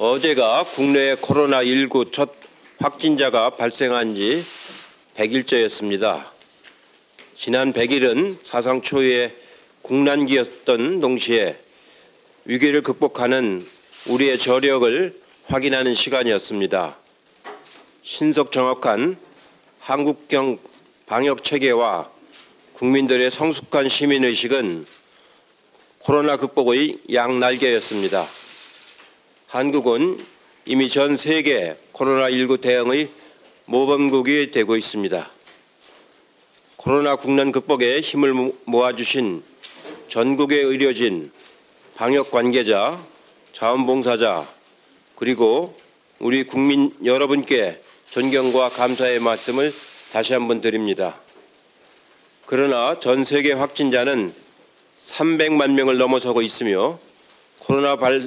어제가 국내 코로나19 첫 확진자가 발생한 지 100일째였습니다. 지난 100일은 사상 초유의 국난기였던 동시에 위기를 극복하는 우리의 저력을 확인하는 시간이었습니다. 신속 정확한 한국경 방역 체계와 국민들의 성숙한 시민의식은 코로나 극복의 양날개였습니다. 한국은 이미 전 세계 코로나19 대응의 모범국이 되고 있습니다. 코로나 국난 극복에 힘을 모아주신 전국의 의료진, 방역 관계자, 자원봉사자, 그리고 우리 국민 여러분께 존경과 감사의 말씀을 다시 한번 드립니다. 그러나 전 세계 확진자는 300만 명을 넘어서고 있으며 코로나 발,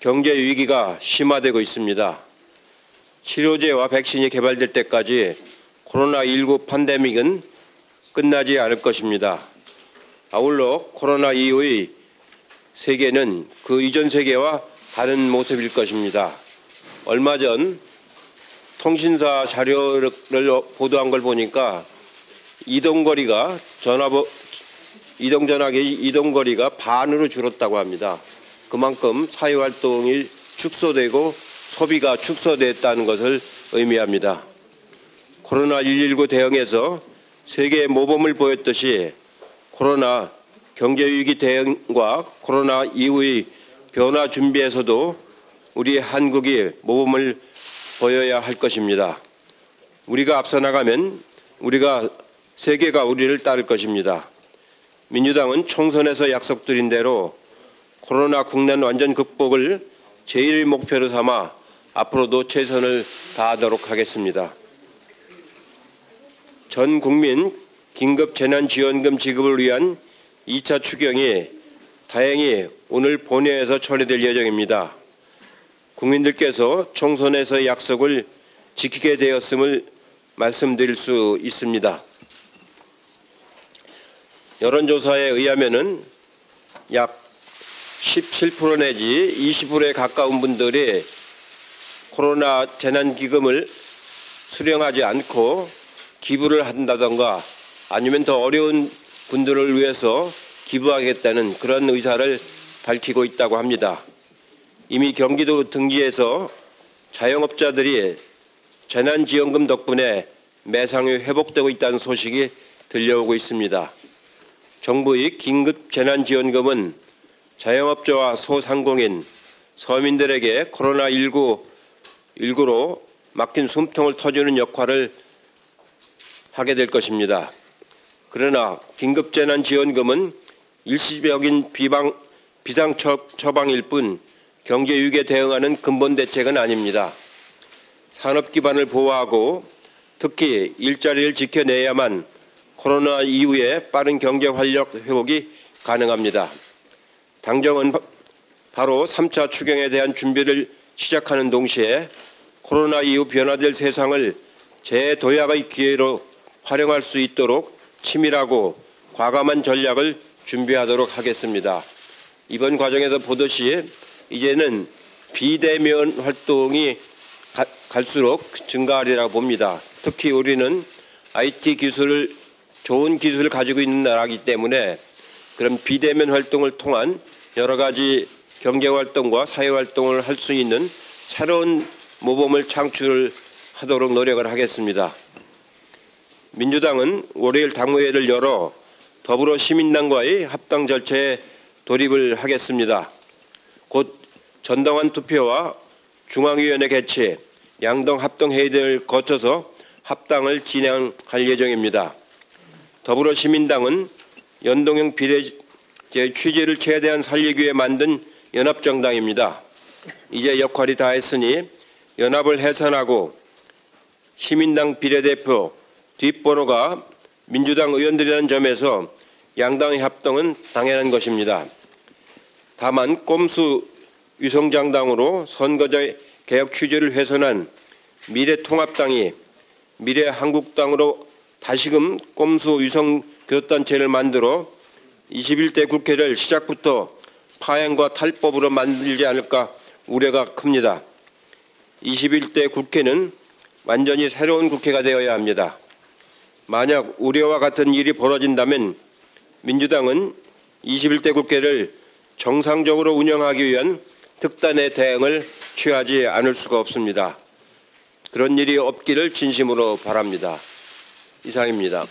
경제 위기가 심화되고 있습니다. 치료제와 백신이 개발될 때까지 코로나19 팬데믹은 끝나지 않을 것입니다. 아울러 코로나 이후의 세계는 그 이전 세계와 다른 모습일 것입니다. 얼마 전 통신사 자료를 보도한 걸 보니까 이동거리가 전화보 이동 전화기 이동거리가 반으로 줄었다고 합니다. 그만큼 사회활동이 축소되고 소비가 축소됐다는 것을 의미합니다. 코로나19 대응에서 세계의 모범을 보였듯이 코로나 경제위기 대응과 코로나 이후의 변화 준비에서도 우리 한국이 모범을 보여야 할 것입니다. 우리가 앞서 나가면 우리가 세계가 우리를 따를 것입니다. 민주당은 총선에서 약속드린 대로 코로나 국난 완전 극복을 제일 목표로 삼아 앞으로도 최선을 다하도록 하겠습니다. 전 국민 긴급 재난지원금 지급을 위한 2차 추경이 다행히 오늘 본회에서 처리될 예정입니다. 국민들께서 총선에서 약속을 지키게 되었음을 말씀드릴 수 있습니다. 여론조사에 의하면 은 약 17% 내지 20%에 가까운 분들이 코로나 재난기금을 수령하지 않고 기부를 한다던가 아니면 더 어려운 분들을 위해서 기부하겠다는 그런 의사를 밝히고 있다고 합니다. 이미 경기도 등지에서 자영업자들이 재난지원금 덕분에 매상이 회복되고 있다는 소식이 들려오고 있습니다. 정부의 긴급 재난지원금은 자영업자와 소상공인, 서민들에게 코로나19 19로 막힌 숨통을 터주는 역할을 하게 될 것입니다. 그러나 긴급재난지원금은 일시적인 비방, 비상처방일 뿐 경제 위기에 대응하는 근본 대책은 아닙니다. 산업 기반을 보호하고 특히 일자리를 지켜내야만 코로나 이후에 빠른 경제 활력 회복이 가능합니다. 당정은 바로 3차 추경에 대한 준비를 시작하는 동시에 코로나 이후 변화될 세상을 재도약의 기회로 활용할 수 있도록 치밀하고 과감한 전략을 준비하도록 하겠습니다. 이번 과정에서 보듯이 이제는 비대면 활동이 가, 갈수록 증가하리라 봅니다. 특히 우리는 IT 기술을 좋은 기술을 가지고 있는 나라이기 때문에 그런 비대면 활동을 통한 여러 가지 경제 활동과 사회 활동을 할 수 있는 새로운 모범을 창출하도록 노력을 하겠습니다. 민주당은 월요일 당무회를 열어 더불어 시민당과의 합당 절차에 돌입을 하겠습니다. 곧 전당원 투표와 중앙위원회 개최, 양당 합동회의 등을 거쳐서 합당을 진행할 예정입니다. 더불어 시민당은 연동형 비례 제 취지를 최대한 살리기 위해 만든 연합정당입니다. 이제 역할이 다했으니 연합을 해산하고 시민당 비례대표 뒷번호가 민주당 의원들이라는 점에서 양당의 합동은 당연한 것입니다. 다만 꼼수 위성장당으로 선거제 개혁 취지를 훼손한 미래통합당이 미래한국당으로 다시금 꼼수 위성 교섭단체를 만들어 21대 국회를 시작부터 파행과 탈법으로 만들지 않을까 우려가 큽니다. 21대 국회는 완전히 새로운 국회가 되어야 합니다. 만약 우려와 같은 일이 벌어진다면 민주당은 21대 국회를 정상적으로 운영하기 위한 특단의 대응을 취하지 않을 수가 없습니다. 그런 일이 없기를 진심으로 바랍니다. 이상입니다.